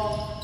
called